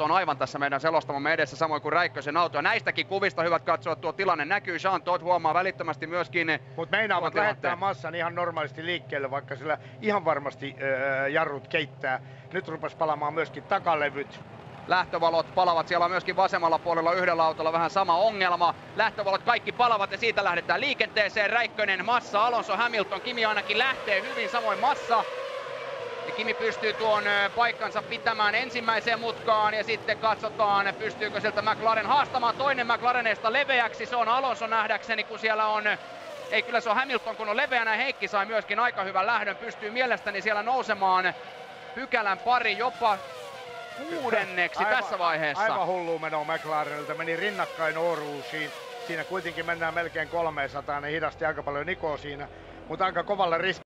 on aivan tässä meidän selostamomme edessä, samoin kuin Räikkösen auto. Ja näistäkin kuvista hyvät katsoa, tuo tilanne näkyy. Jean Todt huomaa välittömästi myöskin Mutta meinaavat lähettää massan ihan normaalisti liikkeelle, vaikka sillä ihan varmasti öö, jarrut keittää. Nyt rupes palaamaan myöskin takalevyt. Lähtövalot palavat, siellä on myöskin vasemmalla puolella yhdellä autolla vähän sama ongelma. Lähtövalot kaikki palavat ja siitä lähdetään liikenteeseen. Räikkönen, Massa, Alonso, Hamilton, Kimi ainakin lähtee hyvin, samoin Massa. Ja Kimi pystyy tuon paikkansa pitämään ensimmäiseen mutkaan ja sitten katsotaan, pystyykö sieltä McLaren haastamaan toinen McLarenista leveäksi. Se on Alonso nähdäkseni, kun siellä on ei kyllä se on Hamilton, kun on leveänä. Heikki sai myöskin aika hyvän lähdön, pystyy mielestäni siellä nousemaan pykälän pari, jopa kuudenneksi aivan, tässä vaiheessa. Aivan hullu meno McLarenilta, meni rinnakkain Oruusiin. Siinä kuitenkin mennään melkein 300, ne hidasti aika paljon Niko siinä, mutta aika kovalle riski.